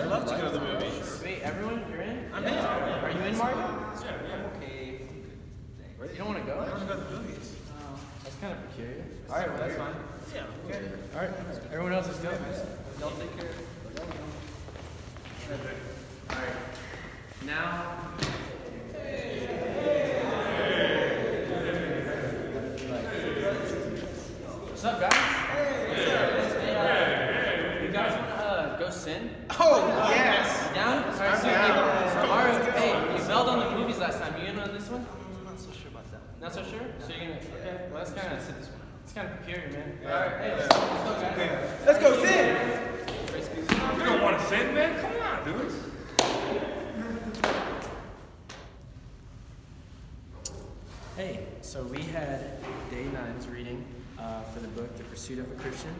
I love to go to the movies. Wait, everyone, you're in? I'm in. Yeah. Are you in, Mario? Yeah, yeah. Okay. You don't want to go? I don't go to the movies. Oh, that's kind of peculiar. All right, well, that's fine. Yeah, okay. All right, everyone else is good. Y'all take care. All right. Now. What's up, guys? Go sin? Oh, yes. Down? All right, so, down. all right, hey, you bailed on the movies last time. You in on this one? I'm not so sure about that. Not so sure? So you're gonna okay? Well, that's kind of it's kind of peculiar, man. All right, hey, let's go, let's go, guys. Let's go sin. You don't want to sin, man? Come on, dude. Hey, so we had day nine's reading uh, for the book The Pursuit of a Christian,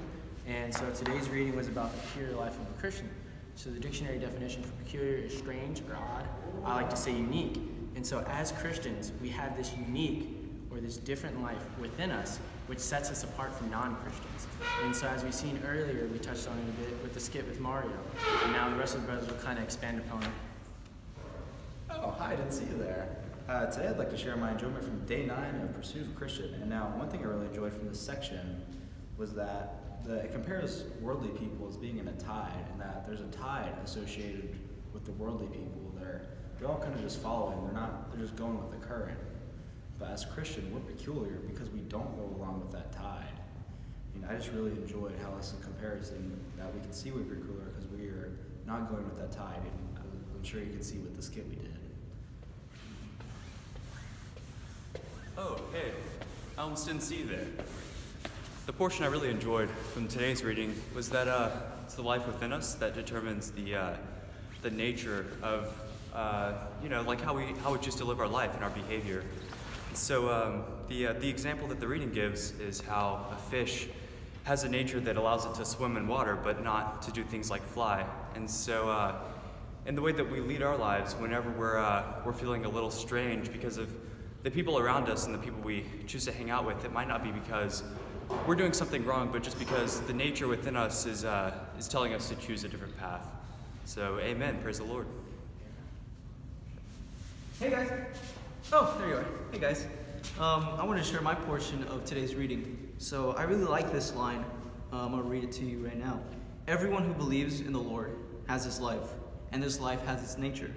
and so today's reading was about the peculiar life of a Christian. So the dictionary definition for peculiar is strange or odd. I like to say unique. And so as Christians, we have this unique or this different life within us, which sets us apart from non-Christians. And so as we've seen earlier, we touched on it a bit with the skit with Mario, and now the rest of the brothers will kind of expand upon it. Oh, hi, I didn't see you there. Uh, today I'd like to share my enjoyment from day nine of Pursuit of Christian. And now, one thing I really enjoyed from this section was that the, it compares worldly people as being in a tide, and that there's a tide associated with the worldly people. They're, they're all kind of just following, they're not, they're just going with the current. But as Christian, we're peculiar because we don't go along with that tide. And I just really enjoyed how this comparison that we can see we're peculiar because we are not going with that tide. And I'm- sure you can see with the skit we did. Oh, hey. Almost didn't see there. The portion I really enjoyed from today's reading was that uh, it's the life within us that determines the, uh, the nature of, uh, you know, like how we, how we choose to live our life and our behavior. So um, the, uh, the example that the reading gives is how a fish has a nature that allows it to swim in water, but not to do things like fly. And so, uh, in the way that we lead our lives, whenever we're, uh, we're feeling a little strange because of the people around us and the people we choose to hang out with, it might not be because we're doing something wrong, but just because the nature within us is, uh, is telling us to choose a different path. So, amen. Praise the Lord. Hey guys. Oh, there you are. Hey guys. Um, I want to share my portion of today's reading. So I really like this line. Um, I'll read it to you right now. Everyone who believes in the Lord has his life, and this life has its nature.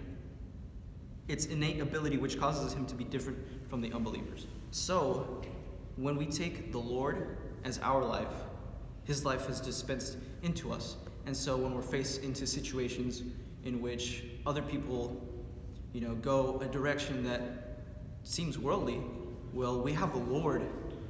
Its innate ability, which causes him to be different from the unbelievers. So, when we take the Lord as our life, his life is dispensed into us. And so, when we're faced into situations in which other people you know, go a direction that seems worldly, well, we have the Lord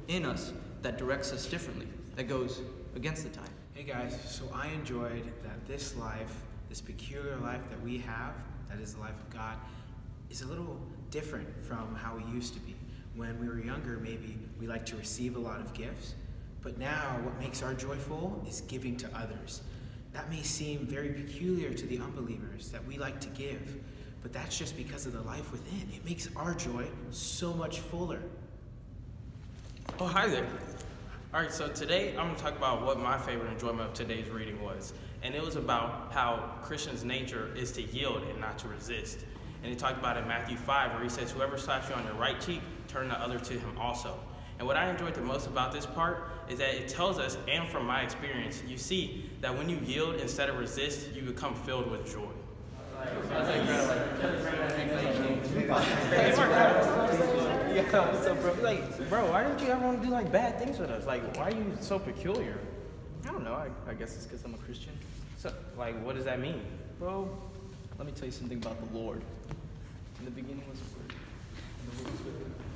in us that directs us differently, that goes against the time. Hey guys, so I enjoyed that this life, this peculiar life that we have, that is the life of God, is a little different from how we used to be. When we were younger, maybe we liked to receive a lot of gifts, but now what makes our joy full is giving to others. That may seem very peculiar to the unbelievers that we like to give, but that's just because of the life within. It makes our joy so much fuller. Oh, hi there. All right, so today I'm going to talk about what my favorite enjoyment of today's reading was. And it was about how Christian's nature is to yield and not to resist. And he talked about it in Matthew 5, where he says, Whoever slaps you on your right cheek, turn the other to him also. And what I enjoyed the most about this part is that it tells us, and from my experience, you see that when you yield instead of resist, you become filled with joy. Yeah, what's up, bro? Like, bro, why don't you ever want to do like bad things with us? Like, why are you so peculiar? I don't know. I, I guess it's because I'm a Christian. So, like, what does that mean? Bro, let me tell you something about the Lord. In the beginning was the Word, and the Word was with God,